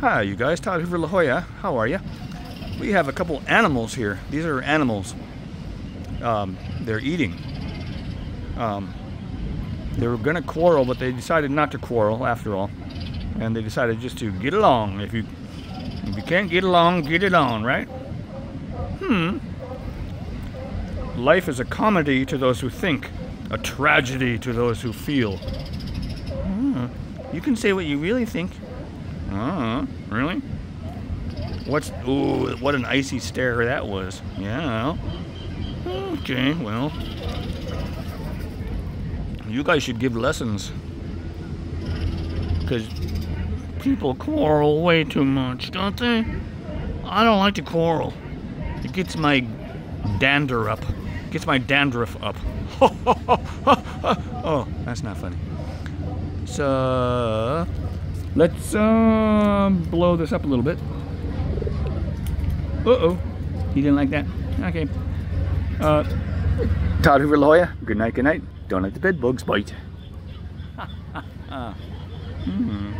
Hi, you guys. Todd Hoover La Jolla. How are you? We have a couple animals here. These are animals. Um, they're eating. Um, they were going to quarrel, but they decided not to quarrel after all. And they decided just to get along. If you if you can't get along, get it on, right? Hmm. Life is a comedy to those who think, a tragedy to those who feel. Hmm. You can say what you really think. Uh, really? What's ooh? What an icy stare that was. Yeah. Okay. Well, you guys should give lessons because people quarrel way too much, don't they? I don't like to quarrel. It gets my dander up. Gets my dandruff up. oh, that's not funny. So let's uh, blow this up a little bit. Uh oh, He didn't like that? Okay. Uh, Todd Hoover La Jolla. Good night. Good night. Don't let the bed bugs bite. hmm.